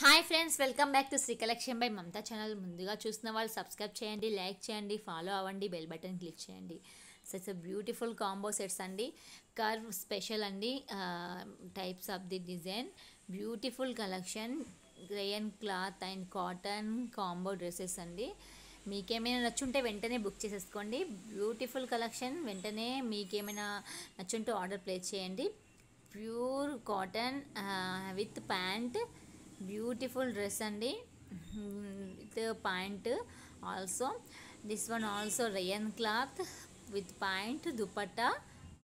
Hi friends welcome back to Sri collection by Mamata channel. ముందుగా చూసిన వాళ్ళు subscribe చేయండి లైక్ చేయండి ఫాలో అవ్వండి బెల్ బటన్ క్లిక్ చేయండి. So it's beautiful combo sets అండి. కర్వ్ స్పెషల్ అండి. Types of the design beautiful collection గ్రేయన్ cloth and cotton combo dresses అండి. మీకేమైనా నచ్చుంటే వెంటనే బుక్ చేసేసుకోండి. బ్యూటిఫుల్ కలెక్షన్ వెంటనే మీకేమైనా నచ్చుంటే ఆర్డర్ ప్లేస్ చేయండి. Pure cotton with pant beautiful dress అండి. With pant also. This one also rayon cloth with pant dupatta.